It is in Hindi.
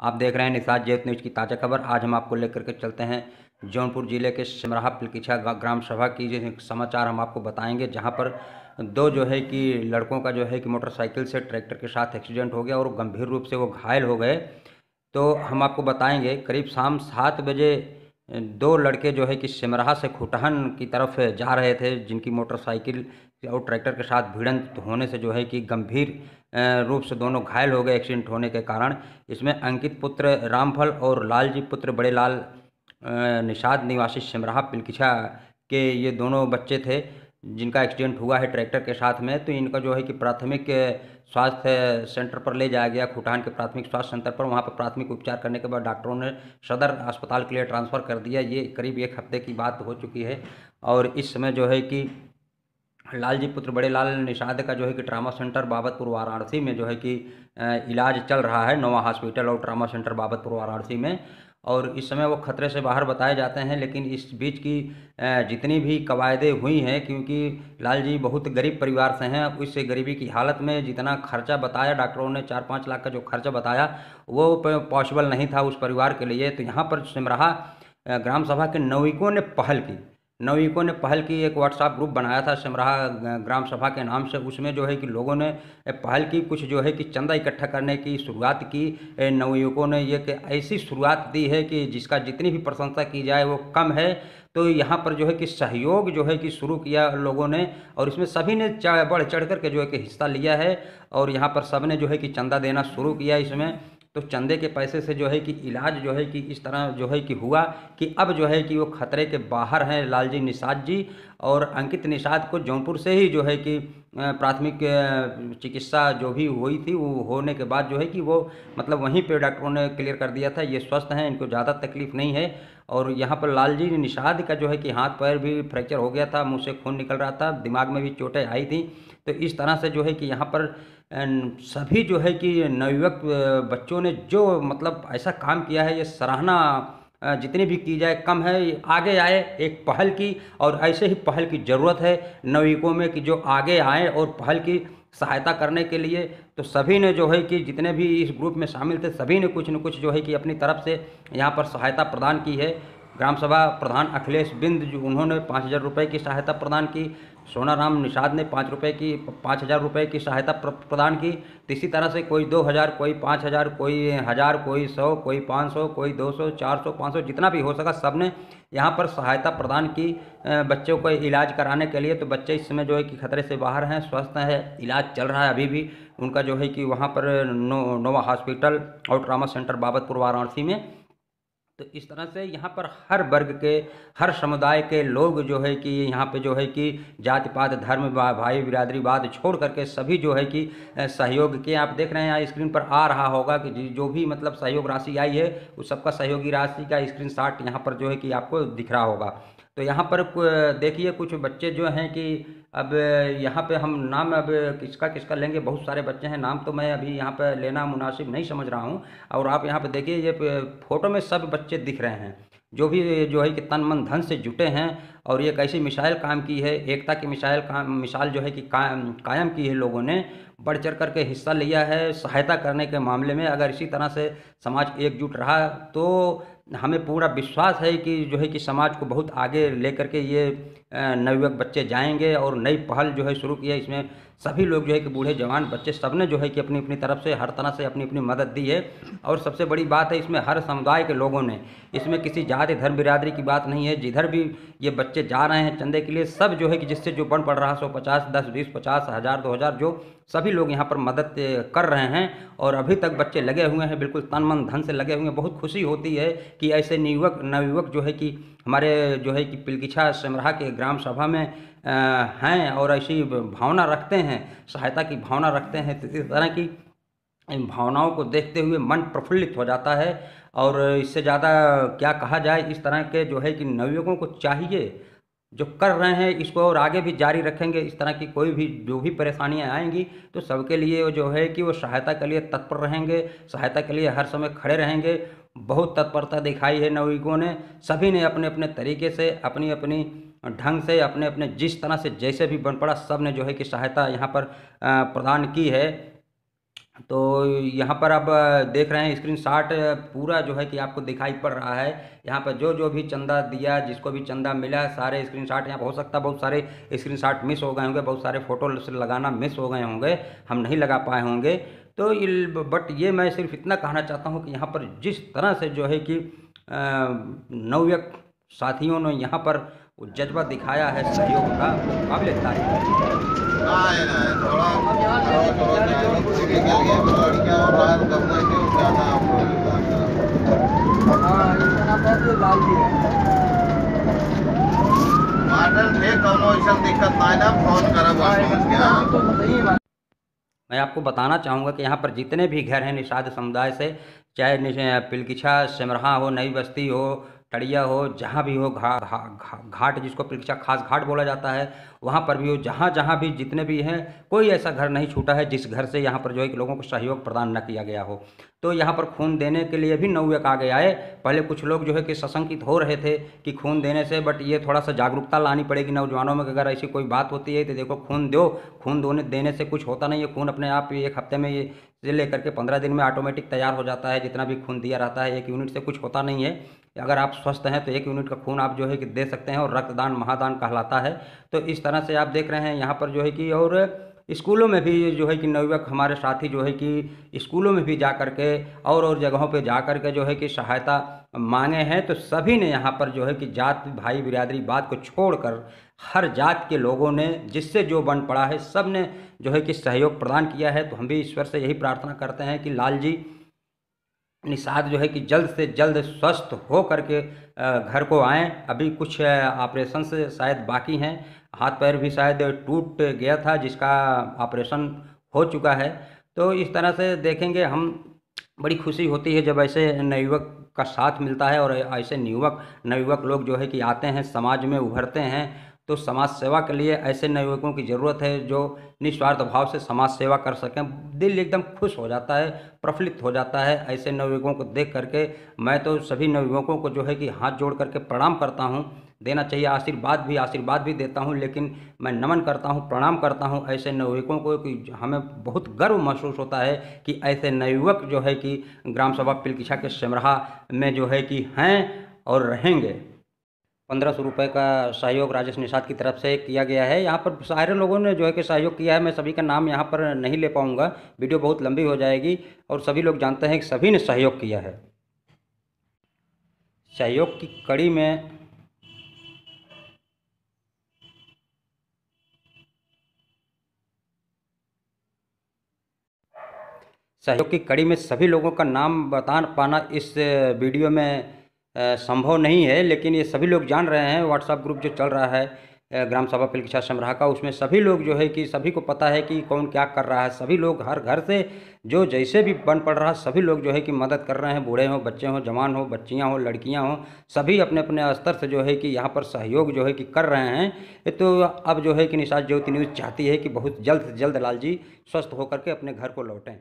आप देख रहे हैं निषाद जेत न्यूज़ की ताज़ा खबर। आज हम आपको लेकर के चलते हैं जौनपुर ज़िले के सिमराहा पिलकिछा ग्राम सभा की समाचार हम आपको बताएँगे, जहाँ पर दो जो है कि लड़कों का जो है कि मोटरसाइकिल से ट्रैक्टर के साथ एक्सीडेंट हो गया और गंभीर रूप से वो घायल हो गए। तो हम आपको बताएँगे, करीब शाम सात बजे दो लड़के जो है कि सिमराहा से खुटहन की तरफ़ जा रहे थे, जिनकी मोटरसाइकिल और ट्रैक्टर के साथ भिड़ंत होने से जो है कि गंभीर रूप से दोनों घायल हो गए एक्सीडेंट होने के कारण। इसमें अंकित पुत्र रामफल और लालजी पुत्र बड़े लाल निषाद निवासी सिमराहा पिलकिछा के ये दोनों बच्चे थे, जिनका एक्सीडेंट हुआ है ट्रैक्टर के साथ में। तो इनका जो है कि प्राथमिक स्वास्थ्य सेंटर पर ले जाया गया, खुटान के प्राथमिक स्वास्थ्य सेंटर पर। वहाँ पर प्राथमिक उपचार करने के बाद डॉक्टरों ने सदर अस्पताल के लिए ट्रांसफ़र कर दिया। ये करीब एक हफ़्ते की बात हो चुकी है। और इस समय जो है कि लालजी पुत्र बड़े लाल निषाद का जो है कि ट्रामा सेंटर बाबतपुर वाराणसी में जो है कि इलाज चल रहा है नोवा हॉस्पिटल और ट्रामा सेंटर बाबतपुर वाराणसी में। और इस समय वो खतरे से बाहर बताए जाते हैं, लेकिन इस बीच की जितनी भी कवायदें हुई हैं, क्योंकि लाल जी बहुत गरीब परिवार से हैं इस गरीबी की हालत में जितना खर्चा बताया, डॉक्टरों ने चार पाँच लाख का जो खर्चा बताया, वो पॉसिबल नहीं था उस परिवार के लिए। तो यहाँ पर सिमराहा ग्राम सभा के नविकों ने पहल की। नवयुवकों ने पहल की, एक व्हाट्सएप ग्रुप बनाया था, सिमराहा ग्राम सभा के नाम से। उसमें जो है कि लोगों ने पहल की, कुछ जो है कि चंदा इकट्ठा करने की शुरुआत की। नवयुवकों ने एक ऐसी शुरुआत दी है कि जिसका जितनी भी प्रशंसा की जाए वो कम है। तो यहाँ पर जो है कि सहयोग जो है कि शुरू किया लोगों ने, और इसमें सभी ने बढ़ चढ़ कर के जो है कि हिस्सा लिया है। और यहाँ पर सबने जो है कि चंदा देना शुरू किया इसमें। तो चंदे के पैसे से जो है कि इलाज जो है कि इस तरह जो है कि हुआ कि अब जो है कि वो खतरे के बाहर हैं लालजी निषाद जी और अंकित निषाद को जौनपुर से ही जो है कि प्राथमिक चिकित्सा जो भी हुई थी, वो होने के बाद जो है कि वो मतलब वहीं पे डॉक्टरों ने क्लियर कर दिया था, ये स्वस्थ हैं, इनको ज़्यादा तकलीफ़ नहीं है। और यहाँ पर लालजी निषाद का जो है कि हाथ पैर भी फ्रैक्चर हो गया था, मुँह से खून निकल रहा था, दिमाग में भी चोटें आई थी। तो इस तरह से जो है कि यहाँ पर सभी जो है कि नवयुवक बच्चों ने जो मतलब ऐसा काम किया है, ये सराहना जितनी भी की जाए, कम है, आगे आए, एक पहल की, और ऐसे ही पहल की ज़रूरत है नवयुवकों में कि जो आगे आए और पहल की सहायता करने के लिए। तो सभी ने जो है कि जितने भी इस ग्रुप में शामिल थे, सभी ने कुछ न कुछ जो है कि अपनी तरफ़ से यहाँ पर सहायता प्रदान की है। ग्राम सभा प्रधान अखिलेश बिंद जो, उन्होंने पाँच हज़ार रुपये की सहायता प्रदान की। सोनाराम निषाद ने पाँच रुपये की, पाँच हज़ार रुपये की सहायता प्रदान की। इसी तरह से कोई दो हज़ार, कोई पाँच हज़ार, कोई हज़ार, कोई सौ, कोई पाँच सौ, कोई दो सौ, चार सौ, पाँच सौ, जितना भी हो सका सबने यहाँ पर सहायता प्रदान की बच्चों को इलाज कराने के लिए। तो बच्चे इस समय जो है कि खतरे से बाहर हैं, स्वस्थ हैं, इलाज चल रहा है अभी भी। उनका जो है कि वहाँ पर नो, नोवा हॉस्पिटल, और ट्रामा सेंटर बाबतपुर, वाराणसी में तो इस तरह से यहाँ पर हर वर्ग के, हर समुदाय के लोग जो है कि यहाँ पे जो है कि जाति पात धर्म भाई, बिरादरी बिरादरीवाद छोड़ करके सभी जो है कि सहयोग के आप देख रहे हैं स्क्रीन पर आ रहा होगा कि जो भी मतलब सहयोग राशि आई है, उस सबका सहयोगी राशि का स्क्रीन शॉट यहाँ पर जो है कि आपको दिख रहा होगा। तो यहाँ पर देखिए, कुछ बच्चे जो हैं कि अब यहाँ पे हम नाम अब किसका किसका लेंगे? बहुत सारे बच्चे हैं। नाम तो मैं अभी यहाँ पे लेना मुनासिब नहीं समझ रहा हूँ। और आप यहाँ पे देखिए, ये फ़ोटो में सब बच्चे दिख रहे हैं। जो भी, जो है कि तन मन धन से जुटे हैं और ये कैसी मिसाइल काम की है, एकता की मिसाइल काम, मिसाल जो है कि, कायम की है लोगों ने। बढ़ चढ़ करके हिस्सा लिया है सहायता करने के मामले में। अगर इसी तरह से समाज एकजुट रहा तो हमें पूरा विश्वास है कि जो है कि समाज को बहुत आगे लेकर के ये नवयुवक बच्चे जाएँगे और नई पहल जो है शुरू की है, इसमें सभी लोग जो है कि बूढ़े जवान बच्चे सबने जो है कि अपनी अपनी तरफ़ से, हर तरह से अपनी अपनी मदद दी है। और सबसे बड़ी बात है, इसमें हर समुदाय के लोगों ने, इसमें किसी जाति, धर्म, बिरादरी की बात नहीं है। जिधर भी ये बच्चे जा रहे हैं चंदे के लिए, सब जो है कि जिससे जो बन पड़ रहा है, सौ पचास, दस, बीस, पचास, हज़ार, दो हज़ार, जो सभी लोग यहाँ पर मदद कर रहे हैं। और अभी तक बच्चे लगे हुए हैं, बिल्कुल तन मन धन से लगे हुए हैं। बहुत खुशी होती है कि ऐसे युवक नवयुवक जो है कि हमारे जो है कि पिलकिछा समराहा के ग्राम सभा में हैं और ऐसी भावना रखते हैं, सहायता की भावना रखते हैं तो इस तरह की इन भावनाओं को देखते हुए मन प्रफुल्लित हो जाता है और इससे ज़्यादा क्या कहा जाए, इस तरह के जो है कि नवयुवकों को चाहिए, जो कर रहे हैं, इसको और आगे भी जारी रखेंगे, इस तरह की कोई भी, जो भी परेशानियाँ आएँगी तो सबके लिए जो है कि वो सहायता के लिए तत्पर रहेंगे, सहायता के लिए हर समय खड़े रहेंगे। बहुत तत्परता दिखाई है नवयुवकों ने, सभी ने अपने अपने तरीके से अपनी अपनी ढंग से अपने अपने जिस तरह से जैसे भी बन पड़ा सबने जो है कि सहायता यहाँ पर प्रदान की है। तो यहाँ पर आप देख रहे हैं स्क्रीन शॉट पूरा जो है कि आपको दिखाई पड़ रहा है। यहाँ पर जो जो भी चंदा दिया, जिसको भी चंदा मिला, सारे स्क्रीन शॉट यहाँ हो सकता है बहुत सारे स्क्रीन शॉट मिस हो गए होंगे, बहुत सारे फ़ोटो लगाना मिस हो गए होंगे, हम नहीं लगा पाए होंगे। तो बट ये मैं सिर्फ़ इतना कहना चाहता हूँ कि यहाँ पर जिस तरह से जो है कि नवयुवक साथियों ने यहाँ पर जज्बा दिखाया है सहयोग का काबिल तारीफ़ मैं। आपको बताना चाहूँगा कि यहाँ पर जितने भी घर हैं निषाद समुदाय से, चाहे पिलकिछा, सिमरहा हो, नई बस्ती हो टड़िया हो जहाँ भी हो घा, घा, घाट जिसको परीक्षा खास घाट बोला जाता है वहाँ पर भी हो जहाँ जहाँ भी जितने भी हैं कोई ऐसा घर नहीं छूटा है जिस घर से यहाँ पर जो है कि लोगों को सहयोग प्रदान न किया गया हो। तो यहाँ पर खून देने के लिए भी नवयुवक आगे आए। पहले कुछ लोग जो है कि सशंकित हो रहे थे कि खून देने से बट ये थोड़ा सा जागरूकता लानी पड़ेगी नौजवानों में अगर ऐसी कोई बात होती है तो देखो खून दो। खून दोने देने से कुछ होता नहीं है। खून अपने आप एक हफ़्ते में ये से लेकर के पंद्रह दिन में ऑटोमेटिक तैयार हो जाता है। जितना भी खून दिया रहता है एक यूनिट से कुछ होता नहीं है। अगर आप स्वस्थ हैं तो एक यूनिट का खून आप जो है कि दे सकते हैं और रक्तदान, महादान कहलाता है। तो इस तरह से आप देख रहे हैं यहाँ पर जो है कि और स्कूलों में भी जो है कि नवयुवक हमारे साथी जो है कि स्कूलों में भी जा कर के और और जगहों पे जा कर के जो है कि सहायता मांगे हैं। तो सभी ने यहाँ पर जो है कि जात, भाई, बिरादरी बात को छोड़कर हर जात के लोगों ने जिससे जो बन पड़ा है सबने जो है कि सहयोग प्रदान किया है। तो हम भी ईश्वर से यही प्रार्थना करते हैं कि लाल जी निषाद जो है कि जल्द से जल्द स्वस्थ हो करके घर को आएँ। अभी कुछ ऑपरेशन से शायद बाकी हैं। हाथ पैर भी शायद टूट गया था, जिसका ऑपरेशन हो चुका है। तो इस तरह से देखेंगे, हम बड़ी खुशी होती है जब ऐसे नवयुवक का साथ मिलता है और ऐसे युवक नवयुवक लोग जो है कि आते हैं, समाज में उभरते हैं। तो समाज सेवा के लिए ऐसे नवयुवकों की ज़रूरत है जो निस्वार्थ भाव से समाज सेवा कर सकें। दिल एकदम खुश हो जाता है, प्रफुल्लित हो जाता है ऐसे नवयुवकों को देख करके। मैं तो सभी नवयुवकों को जो है कि हाथ जोड़ करके प्रणाम करता हूँ। देना चाहिए आशीर्वाद भी आशीर्वाद भी देता हूँ, लेकिन मैं नमन करता हूँ, प्रणाम करता हूँ ऐसे नवयुवकों को कि हमें बहुत गर्व महसूस होता है कि ऐसे नवयुवक जो है कि ग्राम सभा पिलकिछा के सिमरहा में जो है कि हैं और रहेंगे। पंद्रह सौ रुपये का सहयोग राजेश निषाद की तरफ़ से किया गया है। यहाँ पर सारे लोगों ने जो है कि सहयोग किया है। मैं सभी का नाम यहाँ पर नहीं ले पाऊँगा। वीडियो बहुत लंबी हो जाएगी और सभी लोग जानते हैं कि सभी ने सहयोग किया है। सहयोग की कड़ी में सहयोग की कड़ी में सभी लोगों का नाम बता पाना इस वीडियो में संभव नहीं है, लेकिन ये सभी लोग जान रहे हैं व्हाट्सअप ग्रुप जो चल रहा है ग्राम सभा पिलकिछा समराह का, उसमें सभी लोग जो है कि सभी को पता है कि कौन क्या कर रहा है। सभी लोग हर घर से जो जैसे भी बन पड़ रहा है सभी लोग जो है कि मदद कर रहे हैं, बूढ़े हों, बच्चे हों, जवान हों, बच्चियाँ हों, लड़कियाँ हों, सभी अपने अपने स्तर से जो है कि यहाँ पर सहयोग जो है कि कर रहे हैं। तो अब जो है कि निशाद ज्योति न्यूज़ चाहती है कि बहुत जल्द से जल्द लाल जी स्वस्थ होकर के अपने घर को लौटें।